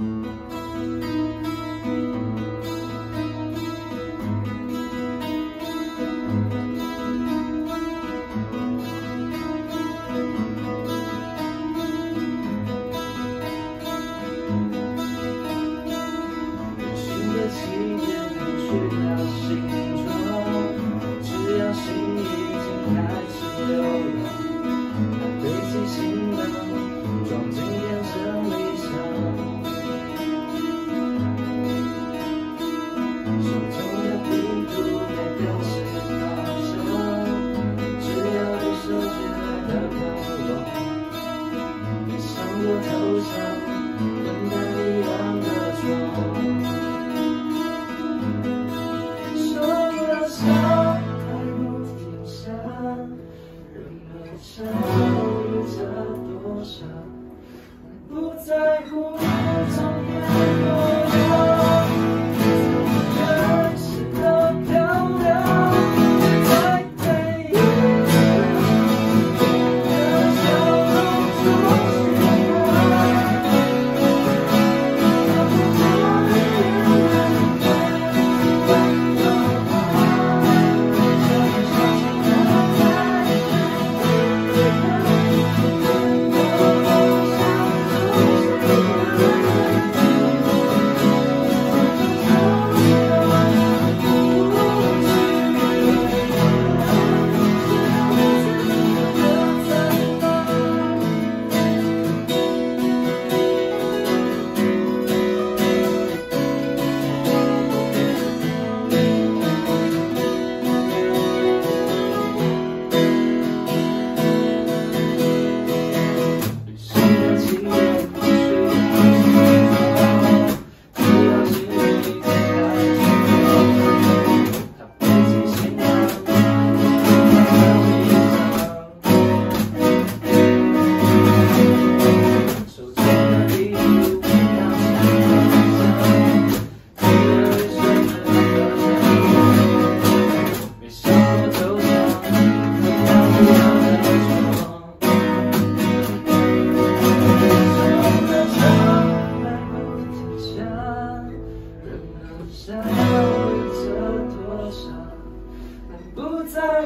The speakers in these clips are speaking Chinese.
我的起点，你去到心中，只要心已经开始流。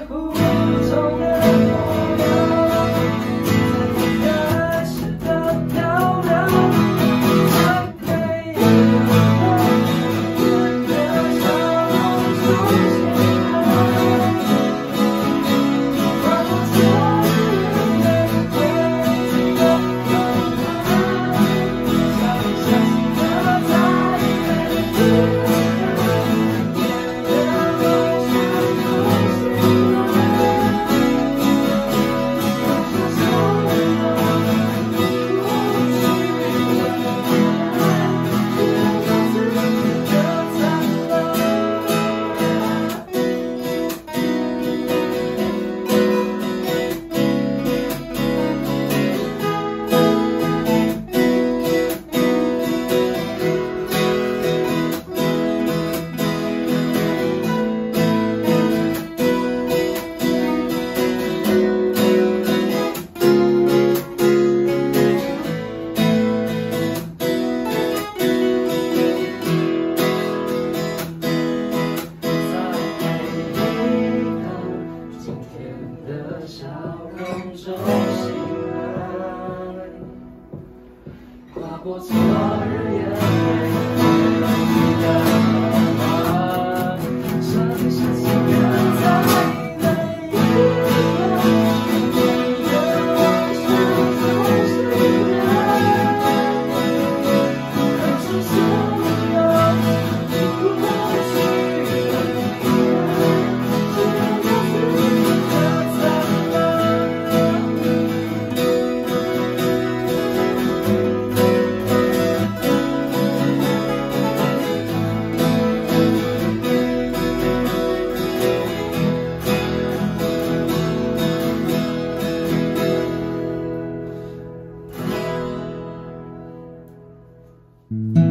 who 过昨日也 Mm-hmm.